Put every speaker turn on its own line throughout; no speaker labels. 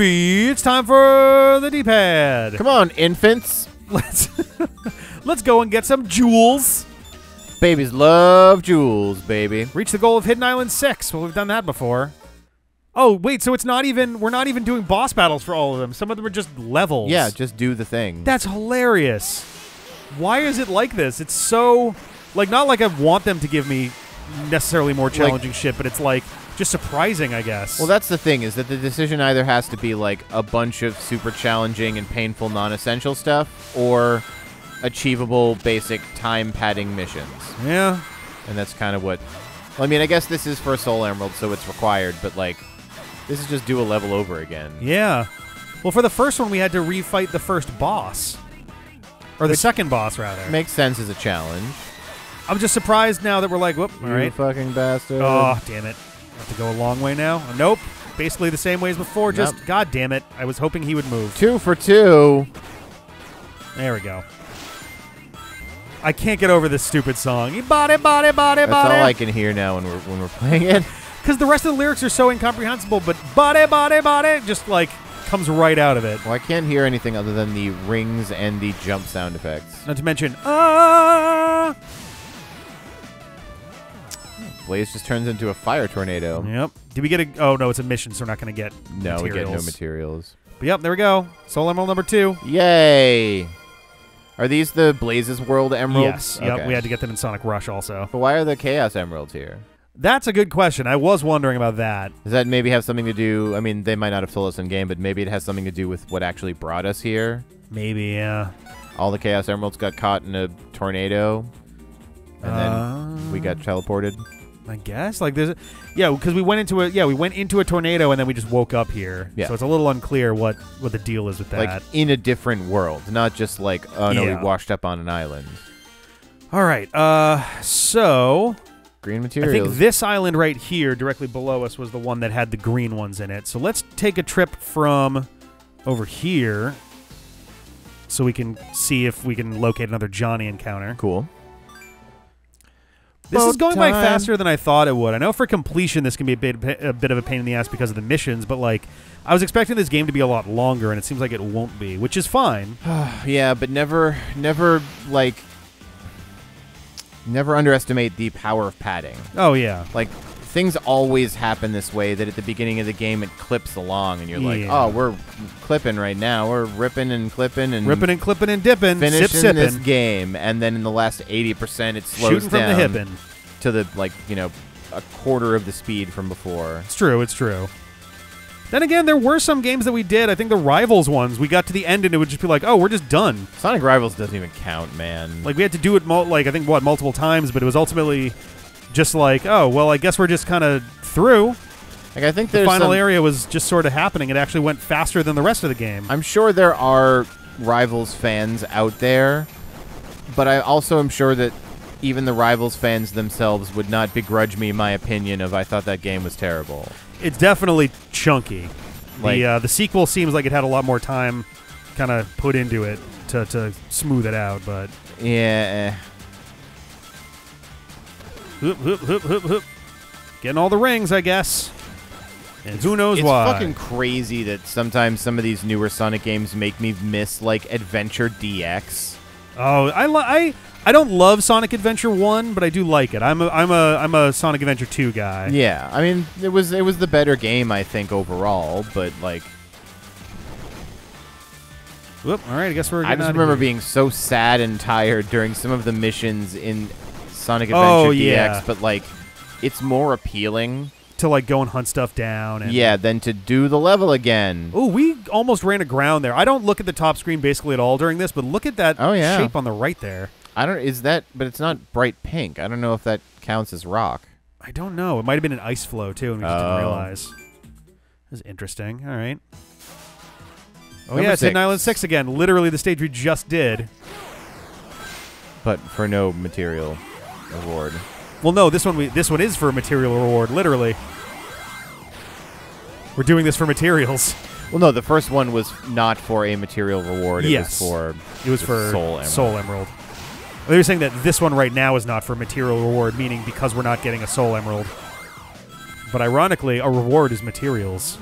it's time for the D-pad.
Come on, infants.
Let's let's go and get some jewels.
Babies love jewels, baby.
Reach the goal of Hidden Island Six. Well, we've done that before. Oh wait, so it's not even we're not even doing boss battles for all of them. Some of them are just levels.
Yeah, just do the thing.
That's hilarious. Why is it like this? It's so like not like I want them to give me necessarily more challenging shit, but it's like just surprising, I guess.
well, that's the thing is that the decision either has to be like a bunch of super challenging and painful non-essential stuff, or achievable basic time padding missions.
yeah.
And that's kind of what. Well, I mean, I guess this is for Sol Emerald, so it's required, but like, this is just do a level over again.
Yeah. Well, for the first one, we had to refight the first boss, or the
Which-
second boss, rather.
Makes sense as a challenge.
I'm just surprised now that we're like, whoop, all
You
right.
fucking bastard.
Oh, damn it. I have to go a long way now. Uh, nope. Basically the same way as before. Just,
Nope.
god damn it. I was hoping he would move.
Two for two.
There we go. I can't get over this stupid song. You body, body, body,
That's all I can hear now when we're when we're playing it.
Because the rest of the lyrics are so incomprehensible, but body, body, body just like comes right out of it.
Well, I can't hear anything other than the rings and the jump sound effects.
Not to mention, ah.
Blaze just turns into a fire tornado.
Yep. Did we get a? Oh no, it's a mission, so we're not going to get.
No, we get no
materials.
materials.
But yep, there we go. Sol Emerald number two.
Yay! Are these the Blazes World emeralds?
Yes. Yep.
Okay.
We had to get them in Sonic Rush also.
But why are the Chaos Emeralds here?
That's a good question. I was wondering about that.
Does that maybe have something to do? I mean, they might not have told us in game, but maybe it has something to do with what actually brought us here.
Maybe. Yeah.
All the Chaos Emeralds got caught in a tornado, and then we got
Uh,
teleported.
I guess like there's, a, yeah, because we went into a yeah we went into a tornado and then we just woke up here.
Yeah.
So it's a little unclear what what the deal is with that.
Like in a different world, not just like oh no,
Yeah.
we washed up on an island.
All right. Uh, so
Green
material
I
think this island right here, directly below us, was the one that had the green ones in it. So let's take a trip from over here, so we can see if we can locate another Johnny encounter.
cool.
This is going by faster than I thought it would. I know for completion this can be a bit a bit of a pain in the ass because of the missions, but like I was expecting this game to be a lot longer, and it seems like it won't be, which is fine.
yeah, but never, never like, never underestimate the power of padding.
Oh yeah,
Like things always happen this way. That at the beginning of the game it clips along, and you're like, oh, we're clipping right now. We're ripping and clipping and
ripping and clipping and dipping,
finishing
sip
this game, and then in the last eighty percent it slows
shooting from the
down
hippin'.
to the like you know a quarter of the speed from before.
It's true. It's true. Then again, there were some games that we did. I think the Rivals ones. We got to the end and it would just be like, "Oh, we're just done."
Sonic Rivals doesn't even count, man.
Like we had to do it, like I think what multiple times, but it was ultimately just like, "Oh, well, I guess we're just kind of through."
Like, I think
The final area was just sort of happening. It actually went faster than the rest of the game.
I'm sure there are Rivals fans out there, but I also am sure that even the Rivals fans themselves would not begrudge me my opinion of I thought that game was terrible.
It's definitely chunky.
Like-
the uh, the sequel seems like it had a lot more time, kind of put into it to to smooth it out. But
Yeah.
Hoop, hoop, hoop, hoop, hoop. getting all the rings, I guess. And who knows
It's
why?
It's fucking crazy that sometimes some of these newer Sonic games make me miss like Adventure DX.
Oh, I I I don't love Sonic Adventure One, but I do like it. I'm a I'm a I'm a Sonic Adventure Two guy.
Yeah, I mean it was it was the better game I think overall, but like
Whoop, all right, I guess we're.
I just remember being so sad and tired during some of the missions in Sonic
Oh,
Adventure
yeah.
DX, but like it's more appealing,
to like go and hunt stuff down. And
yeah, than to do the level again.
Oh, we almost ran aground there. I don't look at the top screen basically at all during this, but look at that
Oh, yeah.
shape on the right there.
I don't is that but it's not bright pink. I don't know if that counts as rock.
I don't know. It might have been an ice floe too, and we just
Oh.
didn't realize. This is interesting. All right. Oh
Number
yeah, it's
six.
Island Six again. Literally the stage we just did.
But for no material reward.
Well, no, this one we this one is for a material reward. Literally, we're doing this for materials.
Well, no, the first one was not for a material reward. It
Yes.
was for
It was for
Sol Emerald.
Sol Emerald. They oh, were saying that this one right now is not for material reward, meaning because we're not getting a Sol Emerald. But ironically, a reward is materials.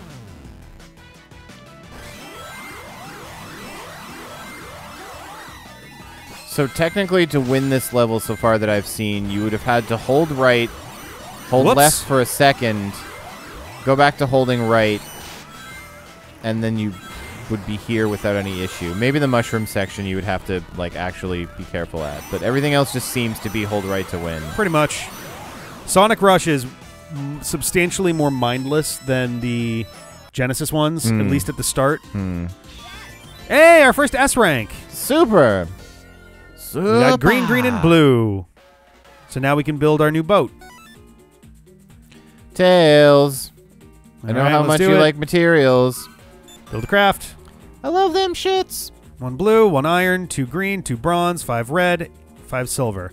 So technically, to win this level so far that I've seen, you would have had to hold right, hold
Whoops.
left for a second, go back to holding right, and then you would be here without any issue. Maybe the mushroom section you would have to like actually be careful at, but everything else just seems to be hold right to win.
Pretty much. Sonic Rush is mm, substantially more mindless than the Genesis ones, at
Hmm.
least at the start.
Hmm.
Hey, our first S rank.
Super.
We got green, green, and blue. So now we can build our new boat.
Tails. I know
right,
how much you
it.
like materials.
Build a craft.
I love them shits.
One blue, one iron, two green, two bronze, five red, five silver.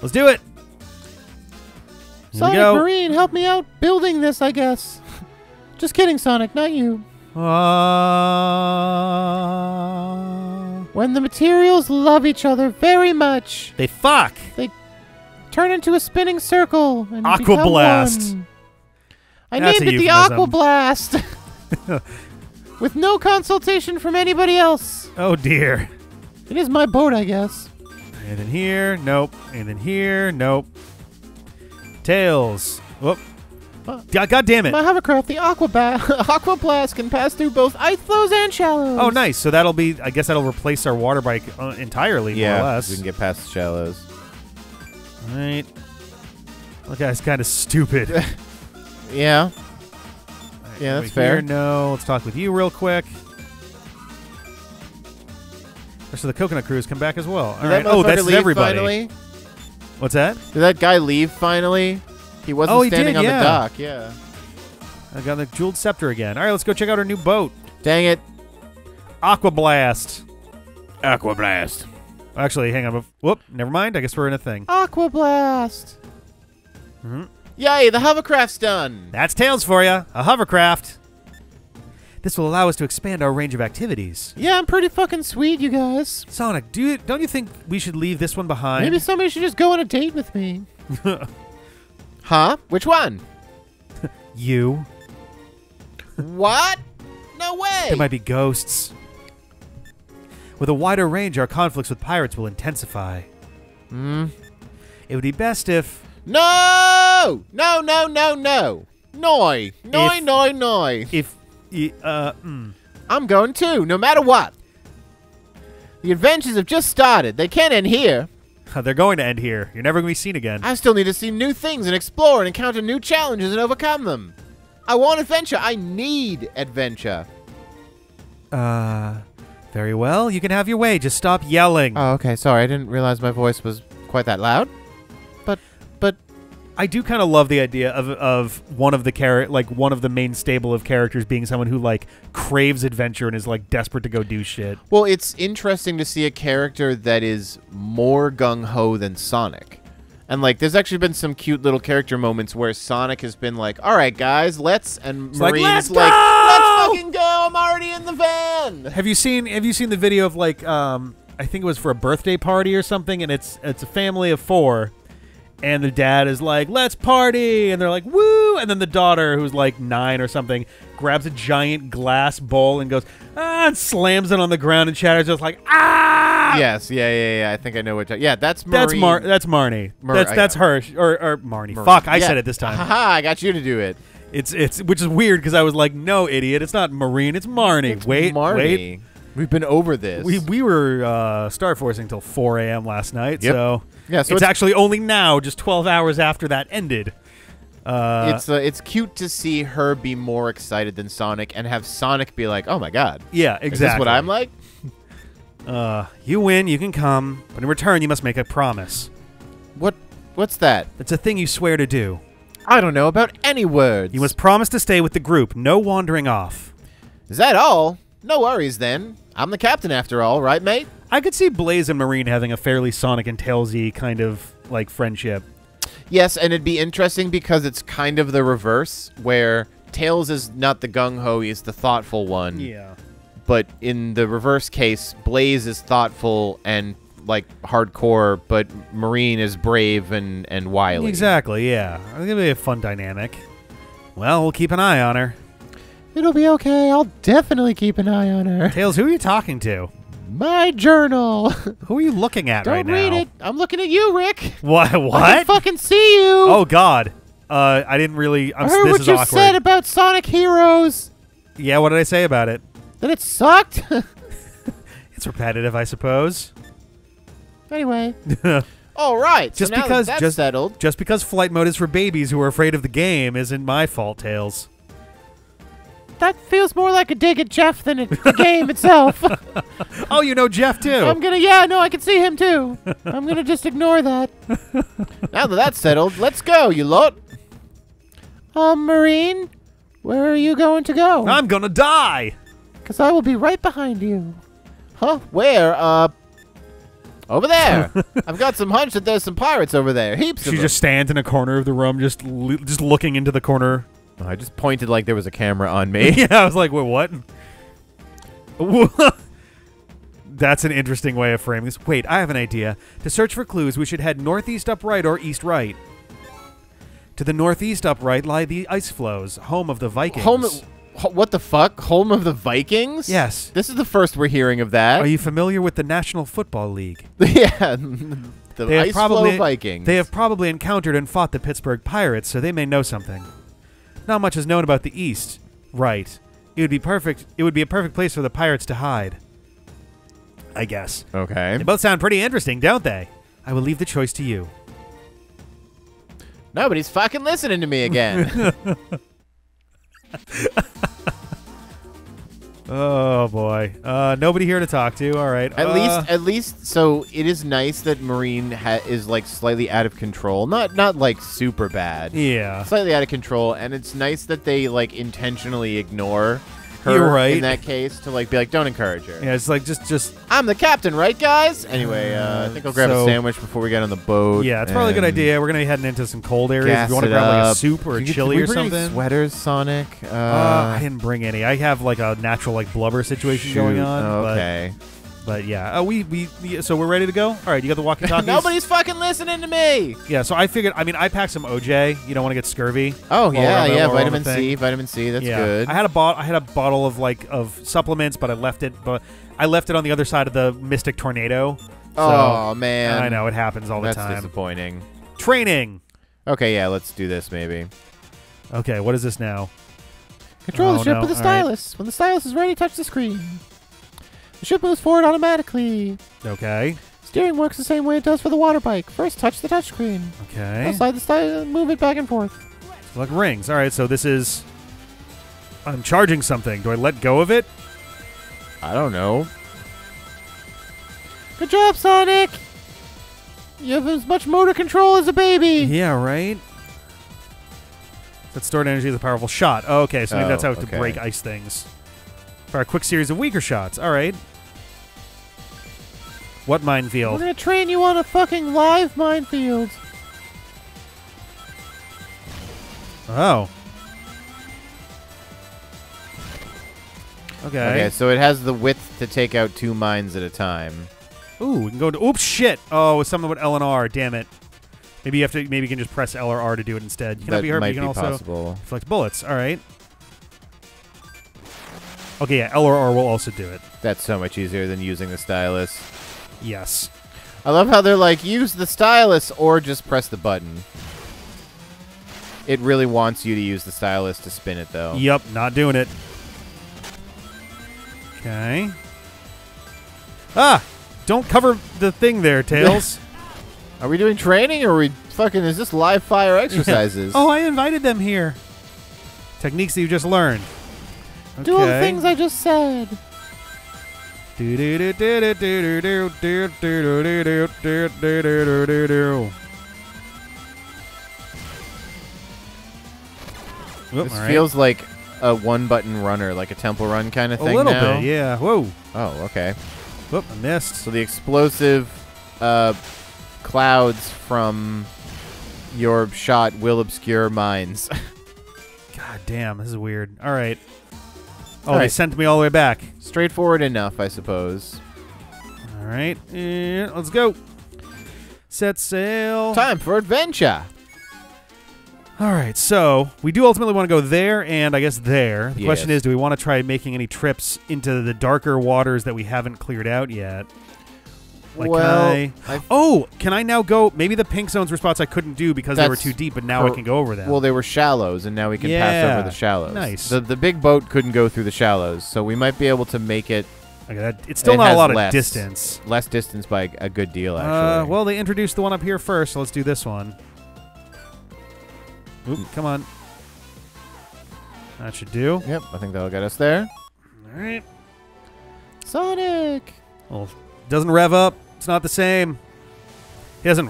Let's do it. Here
Sonic. Marine, help me out building this, I guess. Just kidding, Sonic, not you.
Uh,
When the materials love each other very much,
they fuck.
They turn into a spinning circle and
Aqua
become
Blast.
one. I
That's
named it the. Aqua Blast. With no consultation from anybody else.
Oh dear.
It is my boat, I guess.
And then here, nope. And then here, nope. Tails. Whoop. God, God damn it.
My hovercraft, the Aqua, ba- Aqua Blast, can pass through both ice floes and shallows.
Oh, nice. So that'll be. I guess that'll replace our water bike uh, entirely, more or less.
we can get past the shallows.
All right. That guy's kind of stupid.
Yeah.
Alright,
Yeah, that's fair.
here, No, let's talk with you real quick. So the coconut crews come back as well. All
Did
right.
that
Oh, that's everybody.
Finally?
What's that?
Did that guy leave finally? He wasn't
Oh, he
standing
did,
on
yeah.
the dock. Yeah.
I got the jeweled scepter again. All right, let's go check out our new boat,
Dang it.
Aqua Blast.
Aqua Blast.
Actually, hang on. Whoop. Never mind. I guess we're in a thing.
Aqua Blast.
Mhm.
Yay, the hovercraft's done.
That's Tails for you. A hovercraft. This will allow us to expand our range of activities.
Yeah, I'm pretty fucking sweet, you guys.
Sonic, do you, don't you think we should leave this one behind?
Maybe somebody should just go on a date with me. huh? Which one?
you.
what? No way.
There might be ghosts. With a wider range, our conflicts with pirates will intensify.
Hmm.
It would be best if.
No! No, no, no, no. Noi. Noi,
If-
noi, noi.
If. Uh, mm.
I'm going too, no matter what. The adventures have just started. They can't end here.
They're going to end here. You're never going to be seen again.
I still need to see new things and explore and encounter new challenges and overcome them. I want adventure. I need adventure.
Uh. Very well. You can have your way. Just stop yelling.
Oh, okay. Sorry, I didn't realize my voice was quite that loud. But, but
I do kind of love the idea of of one of the char- like one of the main stable of characters being someone who like craves adventure and is like desperate to go do shit.
well, it's interesting to see a character that is more gung ho than Sonic. And like, there's actually been some cute little character moments where Sonic has been like, "All right, guys, let's," and
like,
Marine's
"Let's
like,
go!"
"Let's fucking go! I'm already in the van."
Have you seen Have you seen the video of like um I think it was for a birthday party or something, and it's it's a family of four, and the dad is like, "Let's party," and they're like, "Woo!" And then the daughter, who's like nine or something, grabs a giant glass bowl and goes ah, and slams it on the ground and shatters, just like ah.
Yes, yeah, yeah, yeah. I think I know what. Yeah, that's Marine.
That's Mar. That's Marnie.
Mar-
that's
I
her or or Marnie. Fuck, I
Yeah.
said it this time.
Haha, I got you to do it.
It's it's which is weird because I was like, no, idiot, it's not Marine, it's Marnie.
It's
wait,
Marnie.
wait.
We've been over this.
We we were uh, star forcing until 4 a.m. last night,
Yep.
so
yeah, so
it's,
it's
actually only now, just 12 hours after that ended. Uh,
it's uh, it's cute to see her be more excited than Sonic and have Sonic be like, "Oh my god,
yeah,
is
exactly.
this what I'm like?"
Uh, you win, you can come, but in return, you must make a promise.
What what's that?
It's a thing you swear to do.
I don't know about any words.
You must promise to stay with the group, no wandering off.
Is that all? No worries then. I'm the captain after all, right, mate?
I could see Blaze and Marine having a fairly Sonic and Tailsy kind of like friendship.
Yes, and it'd be interesting because it's kind of the reverse, where Tails is not the gung ho, he's the thoughtful one.
Yeah.
But in the reverse case, Blaze is thoughtful and like hardcore, but Marine is brave and and wily.
Exactly, yeah. It's to be a fun dynamic. Well, we'll keep an eye on her.
It'll be okay. I'll definitely keep an eye on her.
Tails, who are you talking to?
My journal.
Who are you looking at right?
Don't
right
read it. I'm looking at you, Rick.
What? What?
I can
What?
fucking see you.
Oh God. Uh, I didn't really. I'm,
I heard
this
what
is
you
awkward.
said about Sonic Heroes.
yeah. What did I say about it?
That it sucked.
It's repetitive, I suppose.
anyway. All right.
Just
so now
because-
that that's
just-
settled.
Just because flight mode is for babies who are afraid of the game isn't my fault, Tails.
That feels more like a dig at Jeff than a, the game itself.
Oh, you know Jeff too.
I'm gonna, yeah, no, I can see him too. I'm gonna just ignore that. now that that's settled, let's go, you lot. Um, Marine, where are you going to go?
I'm gonna die.
Because I will be right behind you. Huh? Where? Uh, over there. I've got some hunch that there's some pirates over there. Heaps
She
of them.
just stands in a corner of the room, just l- just looking into the corner.
I just pointed like there was a camera on me.
yeah, I was like, wait, what? That's an interesting way of framing this. Wait, I have an idea. To search for clues, we should head northeast upright or east right. To the northeast upright lie the ice floes, home of the Vikings.
Home. ho- What the fuck? Home of the Vikings?
Yes.
This is the first we're hearing of that.
Are you familiar with the National Football League?
yeah. The
They
Ice
probably
Flow Vikings.
They have probably encountered and fought the Pittsburgh Pirates, so they may know something. Not much is known about the East. Right. It would be perfect. It would be a perfect place for the pirates to hide. I guess.
Okay.
They both sound pretty interesting, don't they? I will leave the choice to you.
Nobody's fucking listening to me again.
Oh boy. Uh, nobody here to talk to. All right.
At
Uh,
least, at least, so it is nice that Marine ha- is like slightly out of control. Not, not like super bad.
Yeah.
Slightly out of control, and it's nice that they like intentionally ignore her
You're right.
in that case to like be like, don't encourage her.
Yeah. It's like just, just.
I'm the captain, right, guys? Anyway, uh, I think I'll grab
So-
a sandwich before we get on the boat.
Yeah, it's probably a good
and
idea. We're gonna be heading into some cold areas.
gas
If you want to
it
grab like a
up.
soup or a
Did you-
chili
did we
or
bring any
something.
Sweaters, Sonic. Uh,
Uh, I didn't bring any. I have like a natural like blubber situation going
shoot.
on.
Oh,
but-
okay.
But, yeah, uh, we, we we so we're ready to go. All right, you got the walkie-talkies.
Nobody's fucking listening to me.
Yeah, so I figured. I mean, I packed some OJ. You don't want to get scurvy.
Oh
While we're
yeah,
on the-
yeah.
while we're on the
Vitamin
thing.
C, vitamin C. That's
yeah.
good.
I had a bot. I had a bottle of like of supplements, but I left it. But I left it on the other side of the Mystic Tornado. So,
oh man,
I know it happens all the
That's
time.
disappointing.
Training.
Okay, yeah. Let's do this maybe.
Okay, what is this now?
Control
Oh,
the ship
no.
with the
All right.
stylus. When the stylus is ready, touch the screen. The ship moves forward automatically.
Okay.
Steering works the same way it does for the water bike. First, touch the touchscreen.
Okay.
Now slide the stylus, move it back and forth.
Like rings. All right, so this is. I'm charging something. Do I let go of it?
I don't know. Good job, Sonic. You have as much motor control as a baby.
Yeah, right. That stored energy is a powerful shot. Oh, okay, so maybe
Oh,
that's how to break ice things. For a quick series of weaker shots. All right. What minefield?
We're
minefield?
gonna train you on a fucking live minefield.
Oh. Okay.
Okay, so it has the width to take out two mines at a time.
Ooh, we can go to. Oops, shit. Oh, it's something with L and R. Damn it. Maybe you have to. Maybe you can just press L or R to do it instead. You can
that
be hurt, but
might
you can
be
also
possible.
deflect bullets. All right. Okay, yeah, L or R will also do it.
That's so much easier than using the stylus.
Yes.
I love how they're like, use the stylus or just press the button. It really wants you to use the stylus to spin it, though.
Yep, not doing it. Okay. Ah! Don't cover the thing there, Tails.
Are we doing training or are we fucking, is this live fire exercises?
oh, I invited them here. Techniques that you just learned.
Do all the things I just said.
Oh,
this
right.
feels like a one-button runner, like a temple run kind of thing.
A little
now.
bit, yeah. Whoa.
Oh, okay.
Whoop, I missed.
So the explosive uh, clouds from your shot will obscure mines.
God damn, this is weird. All right. Oh,
All
they sent me all the way back.
Straightforward enough, I suppose.
All right, and let's go. Set sail.
Time for adventure.
All right, so we do ultimately want to go there and I guess there. The question is, do we want to try making any trips into the darker waters that we haven't cleared out yet? Like,
well,
can I? Oh, can I now go? Maybe the pink zones were spots I couldn't do because they were too deep, but now I can go over them.
well, they were shallows, and now we can pass over the shallows.
Nice.
The the big boat couldn't go through the shallows, so we might be able to make it
okay, that, it's still
it
not a lot of
less.
distance.
less distance by a good deal.
Uh,
Actually,
well, they introduced the one up here first, so let's do this one. Oop,
Mm.
come on. That should do.
yep, I think that'll get us there.
All right.
Sonic.
Well, doesn't rev up. It's not the same. He doesn't.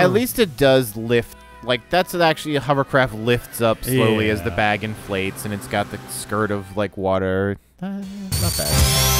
At least it does lift. Like that's actually a hovercraft lifts up slowly as the
Yeah.
bag inflates, and it's got the skirt of like water. Uh, not bad.